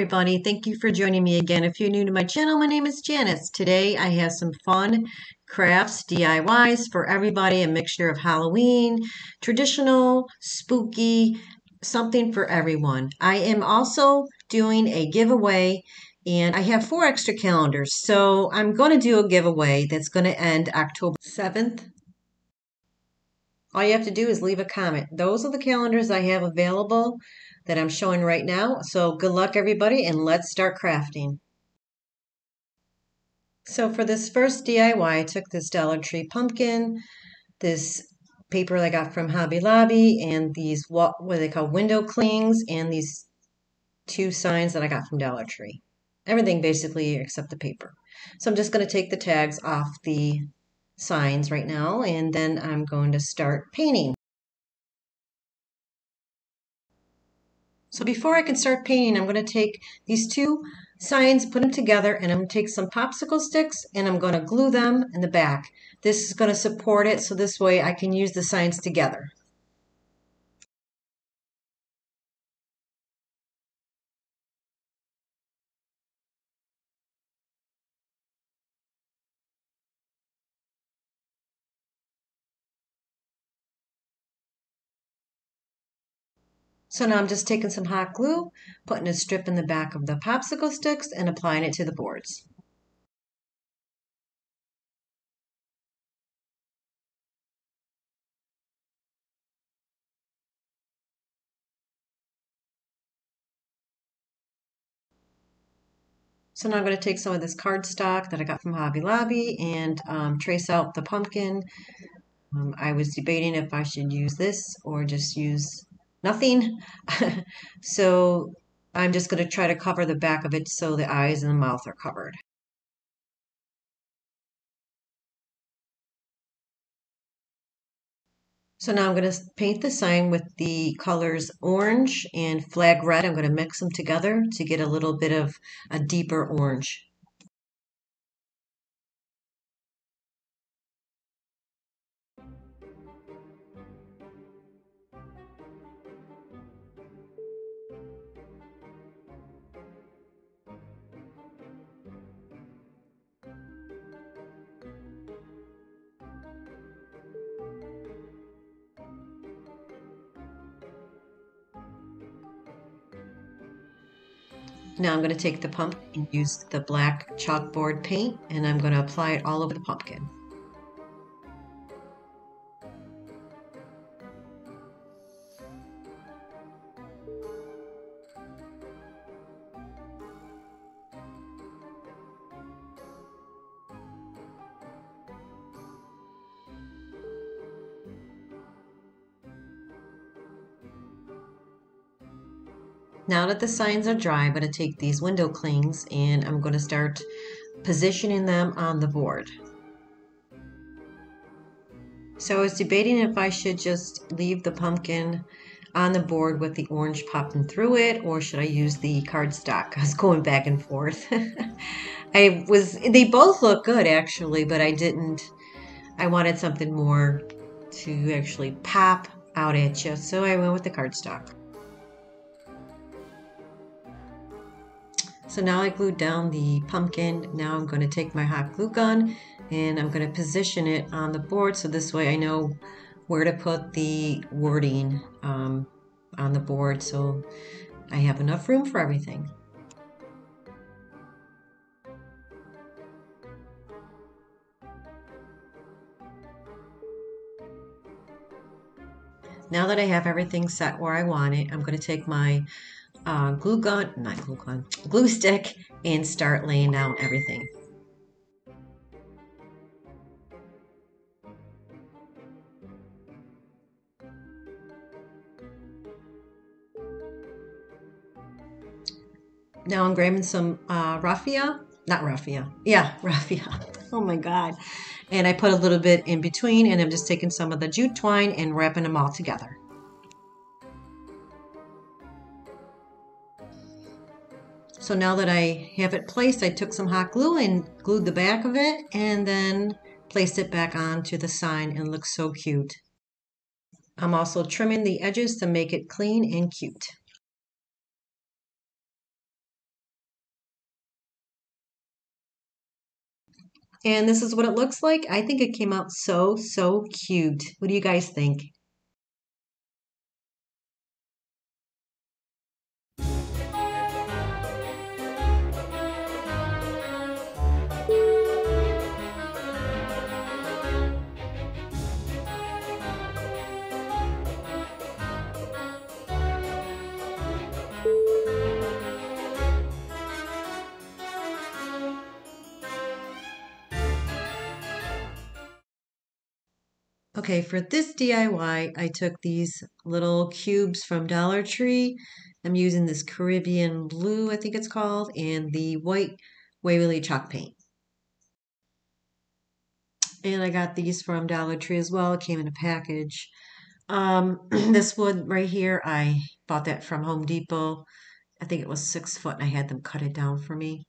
everybody. Thank you for joining me again. If you're new to my channel, my name is Janice. Today I have some fun crafts, DIYs for everybody, a mixture of Halloween, traditional, spooky, something for everyone. I am also doing a giveaway and I have four extra calendars. So I'm going to do a giveaway that's going to end October 7th. All you have to do is leave a comment. Those are the calendars I have available that I'm showing right now. So good luck everybody and let's start crafting. So for this first DIY, I took this Dollar Tree pumpkin, this paper I got from Hobby Lobby, and these what, what they call window clings, and these two signs that I got from Dollar Tree. Everything basically except the paper. So I'm just going to take the tags off the signs right now, and then I'm going to start painting. So before I can start painting, I'm going to take these two signs, put them together, and I'm going to take some popsicle sticks and I'm going to glue them in the back. This is going to support it so this way I can use the signs together. So now I'm just taking some hot glue, putting a strip in the back of the popsicle sticks and applying it to the boards. So now I'm going to take some of this cardstock that I got from Hobby Lobby and um, trace out the pumpkin. Um, I was debating if I should use this or just use nothing. so I'm just going to try to cover the back of it so the eyes and the mouth are covered. So now I'm going to paint the sign with the colors orange and flag red. I'm going to mix them together to get a little bit of a deeper orange. Now I'm going to take the pump and use the black chalkboard paint and I'm going to apply it all over the pumpkin. Now that the signs are dry, I'm going to take these window clings and I'm going to start positioning them on the board. So I was debating if I should just leave the pumpkin on the board with the orange popping through it or should I use the cardstock? I was going back and forth. I was they both look good actually, but I didn't I wanted something more to actually pop out at you. So I went with the cardstock. So now I glued down the pumpkin. Now I'm going to take my hot glue gun and I'm going to position it on the board so this way I know where to put the wording um, on the board so I have enough room for everything. Now that I have everything set where I want it, I'm going to take my uh, glue gun, not glue gun, glue stick, and start laying down everything. Now I'm grabbing some uh, raffia, not raffia, yeah, raffia. Oh my God. And I put a little bit in between and I'm just taking some of the jute twine and wrapping them all together. So now that I have it placed, I took some hot glue and glued the back of it and then placed it back onto the sign and looks so cute. I'm also trimming the edges to make it clean and cute. And this is what it looks like. I think it came out so, so cute. What do you guys think? Okay, for this DIY, I took these little cubes from Dollar Tree. I'm using this Caribbean blue, I think it's called, and the white Waverly chalk paint. And I got these from Dollar Tree as well. It came in a package. Um, this wood right here, I bought that from Home Depot. I think it was six foot and I had them cut it down for me.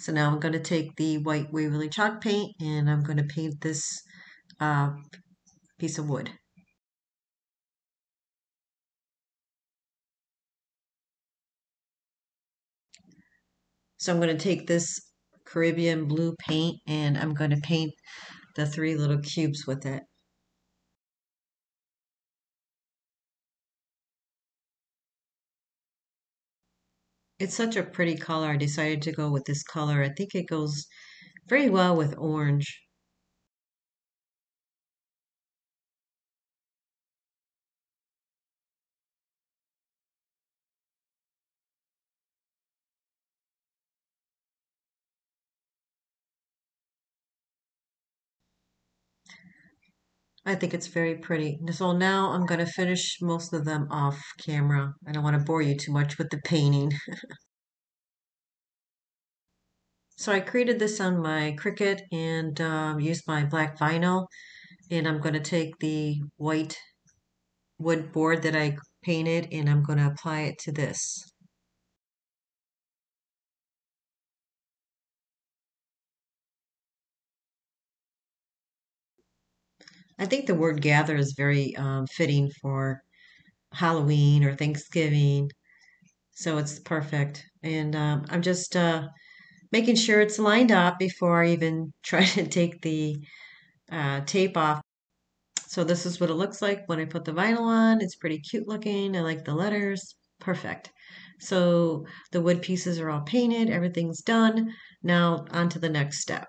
So now I'm going to take the white Waverly chalk paint and I'm going to paint this uh, piece of wood. So I'm going to take this Caribbean blue paint and I'm going to paint the three little cubes with it. It's such a pretty color. I decided to go with this color. I think it goes very well with orange. I think it's very pretty. So now I'm going to finish most of them off camera. I don't want to bore you too much with the painting. so I created this on my Cricut and um, used my black vinyl. And I'm going to take the white wood board that I painted and I'm going to apply it to this. I think the word gather is very um, fitting for Halloween or Thanksgiving. So it's perfect. And um, I'm just uh, making sure it's lined up before I even try to take the uh, tape off. So this is what it looks like when I put the vinyl on. It's pretty cute looking. I like the letters. Perfect. So the wood pieces are all painted. Everything's done. Now on to the next step.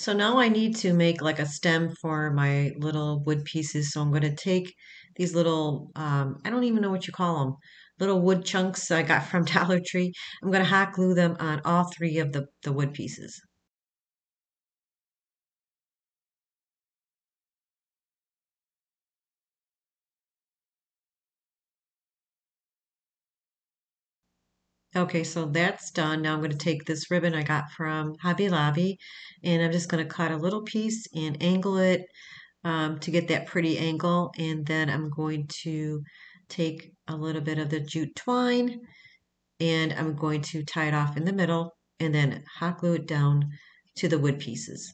So now I need to make like a stem for my little wood pieces. So I'm going to take these little, um, I don't even know what you call them, little wood chunks I got from Dollar Tree. I'm going to hot glue them on all three of the, the wood pieces. Okay, so that's done. Now I'm going to take this ribbon I got from Hobby Lobby and I'm just going to cut a little piece and angle it um, to get that pretty angle. And then I'm going to take a little bit of the jute twine and I'm going to tie it off in the middle and then hot glue it down to the wood pieces.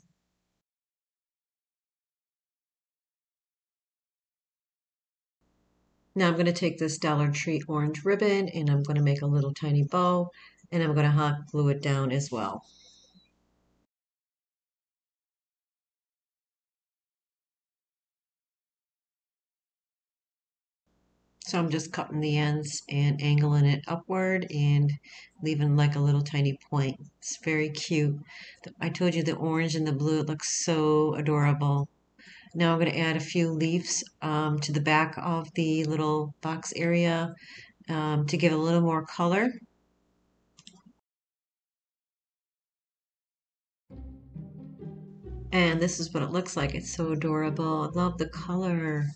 Now I'm going to take this Dollar Tree orange ribbon and I'm going to make a little tiny bow and I'm going to hot glue it down as well. So I'm just cutting the ends and angling it upward and leaving like a little tiny point. It's very cute. I told you the orange and the blue, it looks so adorable. Now I'm going to add a few leaves um, to the back of the little box area um, to give a little more color. And this is what it looks like. It's so adorable. I love the color.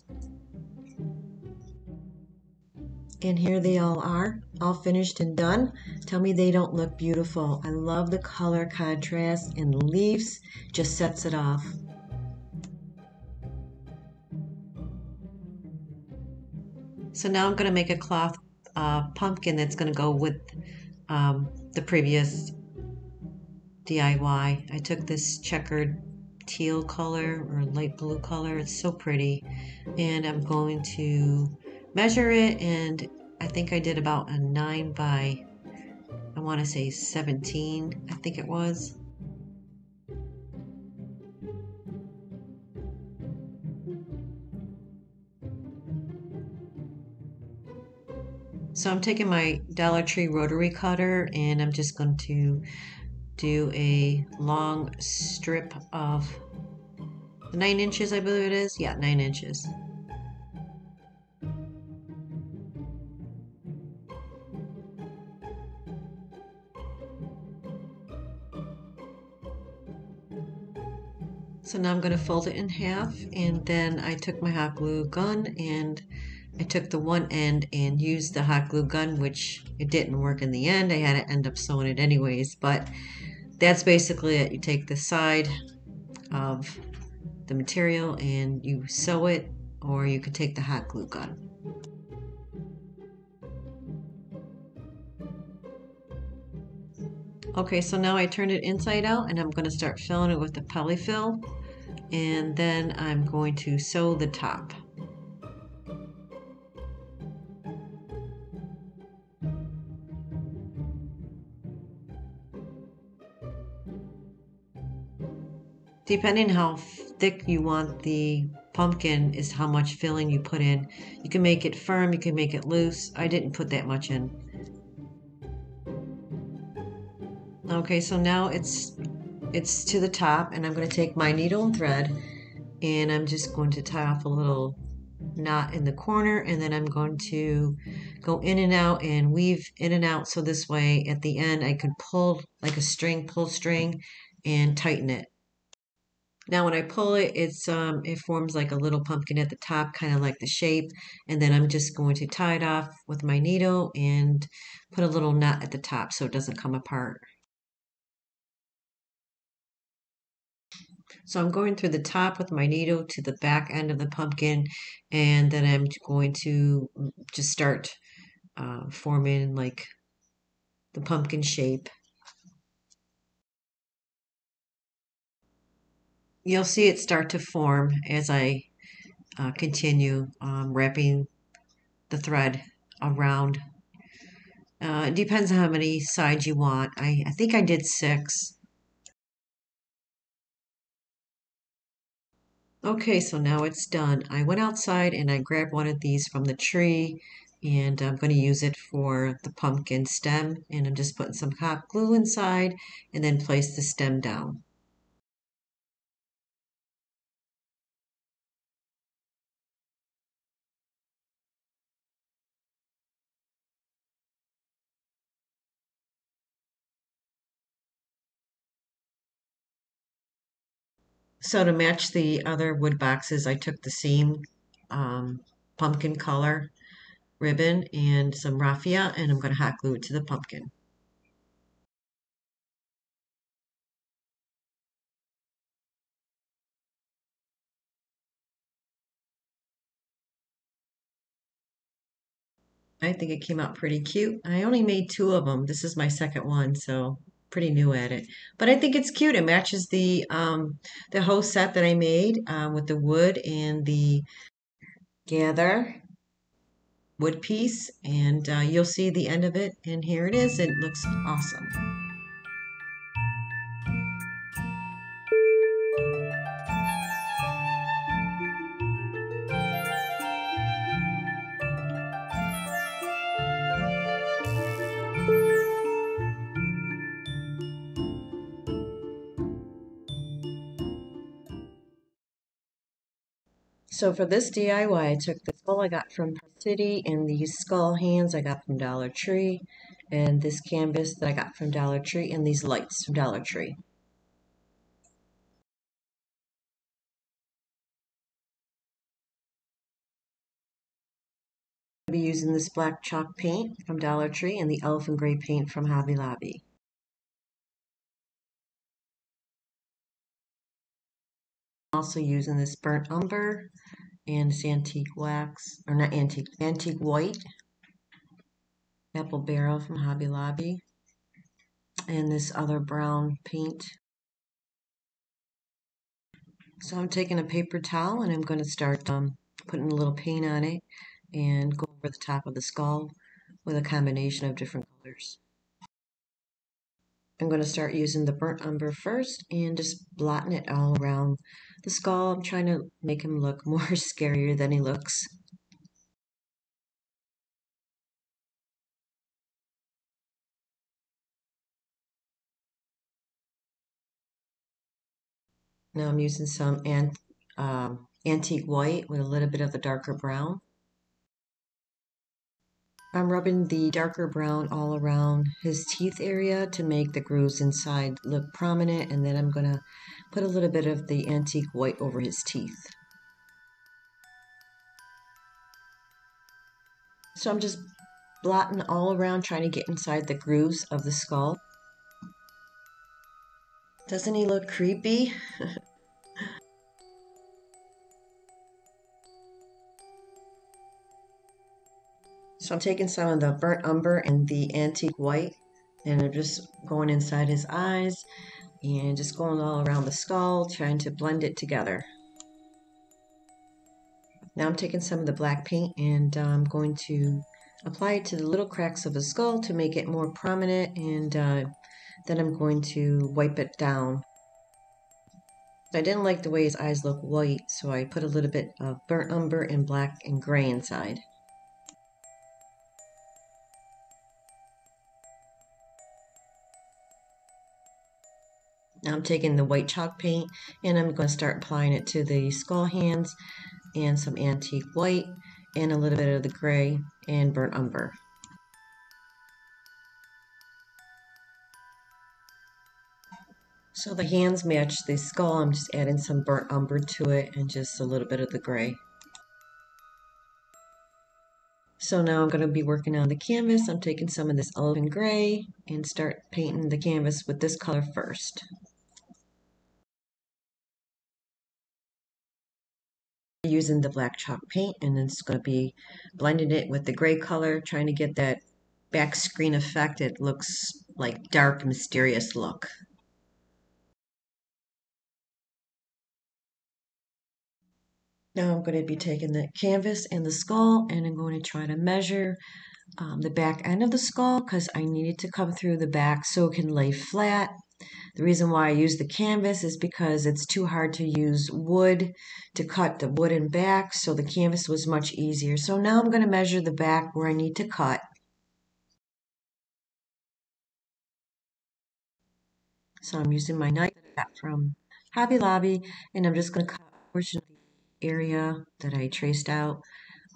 And here they all are, all finished and done. Tell me they don't look beautiful. I love the color contrast and the leaves just sets it off. So now I'm going to make a cloth uh, pumpkin that's going to go with um, the previous DIY. I took this checkered teal color or light blue color. It's so pretty. And I'm going to measure it and I think I did about a 9 by I want to say 17, I think it was. So I'm taking my Dollar Tree rotary cutter and I'm just going to do a long strip of nine inches, I believe it is. Yeah, nine inches. So now I'm going to fold it in half and then I took my hot glue gun and I took the one end and used the hot glue gun, which it didn't work in the end. I had to end up sewing it anyways, but that's basically it. You take the side of the material and you sew it, or you could take the hot glue gun. Okay, so now I turned it inside out and I'm going to start filling it with the polyfill and then I'm going to sew the top. Depending how thick you want the pumpkin is how much filling you put in. You can make it firm, you can make it loose. I didn't put that much in. Okay, so now it's it's to the top and I'm going to take my needle and thread and I'm just going to tie off a little knot in the corner and then I'm going to go in and out and weave in and out so this way at the end I could pull like a string, pull string and tighten it. Now when I pull it, it's um, it forms like a little pumpkin at the top, kind of like the shape. And then I'm just going to tie it off with my needle and put a little knot at the top so it doesn't come apart. So I'm going through the top with my needle to the back end of the pumpkin and then I'm going to just start uh, forming like the pumpkin shape. You'll see it start to form as I uh, continue um, wrapping the thread around. Uh, it depends on how many sides you want. I, I think I did six. Okay, so now it's done. I went outside and I grabbed one of these from the tree and I'm going to use it for the pumpkin stem and I'm just putting some hot glue inside and then place the stem down. So to match the other wood boxes, I took the same um, pumpkin color ribbon and some raffia, and I'm going to hot glue it to the pumpkin. I think it came out pretty cute. I only made two of them. This is my second one, so pretty new at it. But I think it's cute. It matches the um, the whole set that I made um, with the wood and the gather wood piece. And uh, you'll see the end of it. And here it is. It looks awesome. So for this DIY, I took the skull I got from City and these skull hands I got from Dollar Tree and this canvas that I got from Dollar Tree and these lights from Dollar Tree. I'll be using this black chalk paint from Dollar Tree and the elephant gray paint from Hobby Lobby. Also using this burnt umber and this antique wax, or not antique, antique white apple barrel from Hobby Lobby, and this other brown paint. So I'm taking a paper towel and I'm going to start um, putting a little paint on it and go over the top of the skull with a combination of different colors. I'm going to start using the burnt umber first and just blotting it all around the skull. I'm trying to make him look more scarier than he looks. Now I'm using some ant, um, antique white with a little bit of the darker brown. I'm rubbing the darker brown all around his teeth area to make the grooves inside look prominent and then I'm going to put a little bit of the antique white over his teeth. So I'm just blotting all around trying to get inside the grooves of the skull. Doesn't he look creepy? So I'm taking some of the burnt umber and the antique white and I'm just going inside his eyes and just going all around the skull, trying to blend it together. Now I'm taking some of the black paint and uh, I'm going to apply it to the little cracks of the skull to make it more prominent and uh, then I'm going to wipe it down. I didn't like the way his eyes look white, so I put a little bit of burnt umber and black and gray inside. Now I'm taking the white chalk paint and I'm going to start applying it to the skull hands and some antique white and a little bit of the gray and burnt umber. So the hands match the skull. I'm just adding some burnt umber to it and just a little bit of the gray. So now I'm going to be working on the canvas. I'm taking some of this elephant gray and start painting the canvas with this color first. Using the black chalk paint and then it's going to be blending it with the gray color trying to get that back screen effect. It looks like dark mysterious look. Now I'm going to be taking the canvas and the skull and I'm going to try to measure um, the back end of the skull because I need it to come through the back so it can lay flat the reason why I use the canvas is because it's too hard to use wood to cut the wooden back, so the canvas was much easier. So now I'm going to measure the back where I need to cut. So I'm using my knife that I got from Hobby Lobby, and I'm just going to cut a portion of the area that I traced out.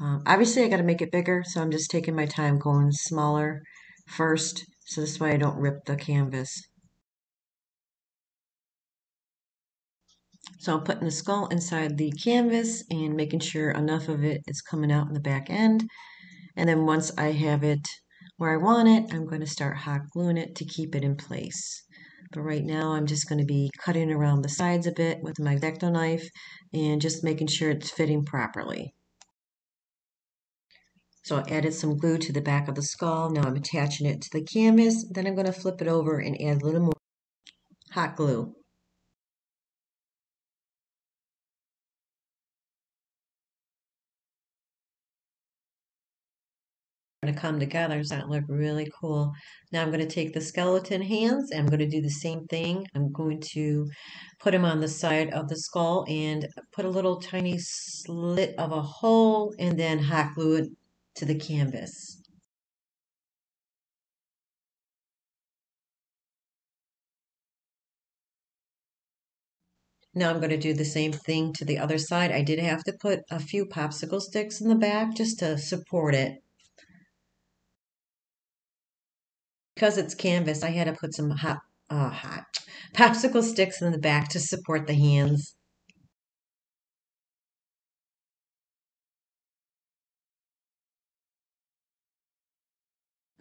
Um, obviously, I got to make it bigger, so I'm just taking my time going smaller first, so this way I don't rip the canvas. So I'm putting the skull inside the canvas and making sure enough of it is coming out in the back end. And then once I have it where I want it, I'm going to start hot gluing it to keep it in place. But right now I'm just going to be cutting around the sides a bit with my X-Acto knife and just making sure it's fitting properly. So I added some glue to the back of the skull. Now I'm attaching it to the canvas. Then I'm going to flip it over and add a little more hot glue. To come together. So that look really cool. Now I'm going to take the skeleton hands and I'm going to do the same thing. I'm going to put them on the side of the skull and put a little tiny slit of a hole and then hot glue it to the canvas. Now I'm going to do the same thing to the other side. I did have to put a few popsicle sticks in the back just to support it. Because it's canvas, I had to put some hot, uh, hot popsicle sticks in the back to support the hands.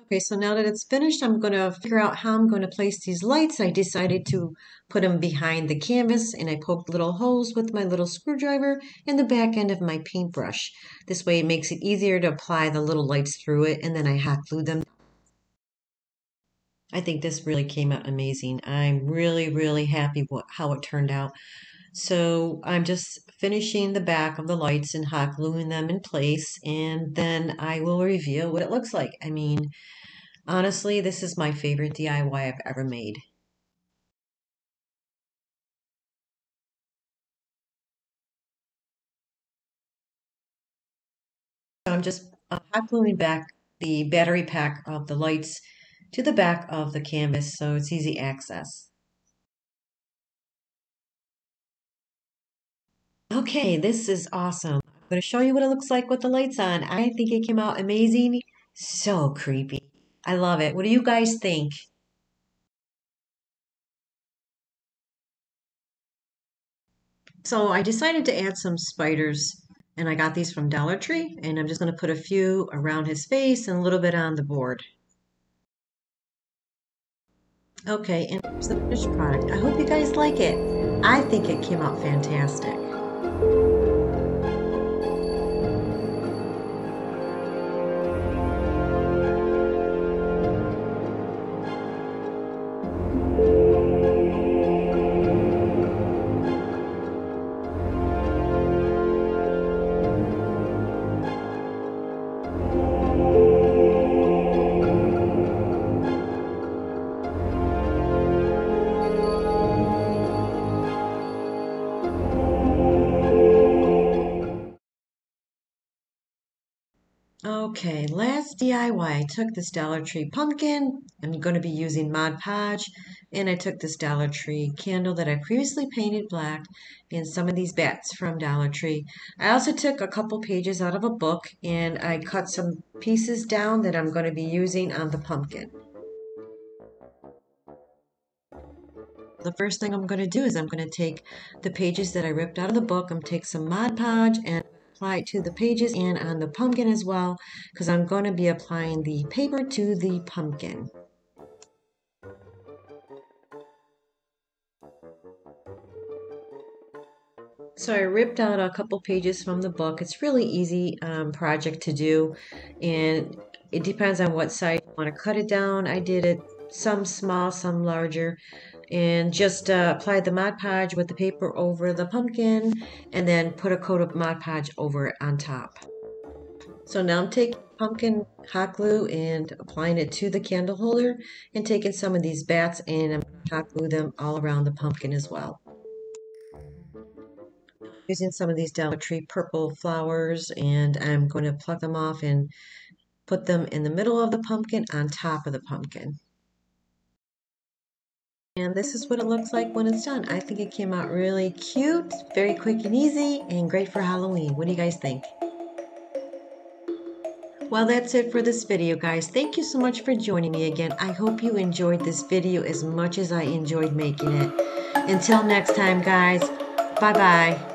Okay, so now that it's finished, I'm going to figure out how I'm going to place these lights. I decided to put them behind the canvas and I poked little holes with my little screwdriver in the back end of my paintbrush. This way it makes it easier to apply the little lights through it and then I hot glue them I think this really came out amazing. I'm really, really happy what, how it turned out. So I'm just finishing the back of the lights and hot gluing them in place, and then I will reveal what it looks like. I mean, honestly, this is my favorite DIY I've ever made. I'm just uh, hot gluing back the battery pack of the lights to the back of the canvas so it's easy access. Okay, this is awesome. I'm going to show you what it looks like with the lights on. I think it came out amazing. So creepy. I love it. What do you guys think? So I decided to add some spiders and I got these from Dollar Tree and I'm just going to put a few around his face and a little bit on the board. Okay, and here's the finished product. I hope you guys like it. I think it came out fantastic. Okay, last DIY, I took this Dollar Tree pumpkin. I'm going to be using Mod Podge. And I took this Dollar Tree candle that I previously painted black and some of these bats from Dollar Tree. I also took a couple pages out of a book and I cut some pieces down that I'm going to be using on the pumpkin. The first thing I'm going to do is I'm going to take the pages that I ripped out of the book. I'm going to take some Mod Podge and apply it to the pages and on the pumpkin as well because I'm going to be applying the paper to the pumpkin. So I ripped out a couple pages from the book. It's really easy um, project to do and it depends on what size you want to cut it down. I did it some small, some larger and just uh, apply the Mod Podge with the paper over the pumpkin and then put a coat of Mod Podge over it on top. So now I'm taking pumpkin hot glue and applying it to the candle holder and taking some of these bats and I'm hot glue them all around the pumpkin as well. Using some of these Dollar Tree purple flowers and I'm going to pluck them off and put them in the middle of the pumpkin on top of the pumpkin. And this is what it looks like when it's done. I think it came out really cute, very quick and easy, and great for Halloween. What do you guys think? Well, that's it for this video, guys. Thank you so much for joining me again. I hope you enjoyed this video as much as I enjoyed making it. Until next time, guys, bye-bye.